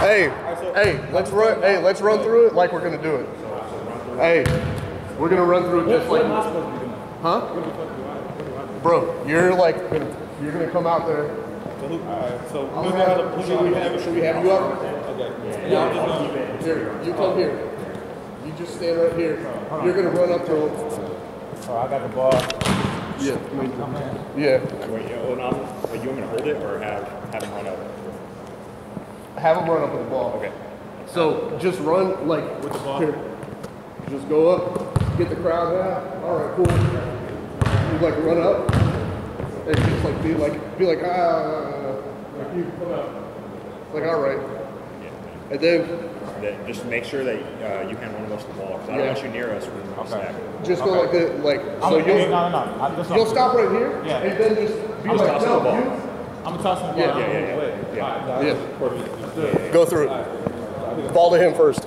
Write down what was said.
Hey, hey, let's run. Hey, let's run through it like we're gonna do it. Hey, we're gonna run through it just like, am I supposed to be doing? huh? What the fuck do I? What do I do? Bro, you're like, gonna, you're gonna come out there. Uh, so who? Alright. So I'm who's gonna gonna have, have should we have, should we have you up? Okay. Yeah. I'm just. Uh, here, you come here. You just stand right here. You're gonna run up to him. Oh, I got the ball. Yeah, yeah. Wait, yeah, hold on. You want me to hold it or have have him run over? Have him run up with the ball. Okay. So just run like with the ball. Here. Just go up, get the crowd out. All right, cool. You like run up and just like be like be like ah, like you come out. Like all right, Yeah. and then That- Just make sure that uh, you hand one of us the ball because I don't Yeah. want you near us when we snap it. just go like this, like I'm so you'll no, no. I just you'll stop right here, Yeah. and then just be I'm like tossing no, the ball. you- I'm gonna toss ball. Yeah, yeah, yeah, yeah. Yeah. Perfect. Go through it. Ball to him first.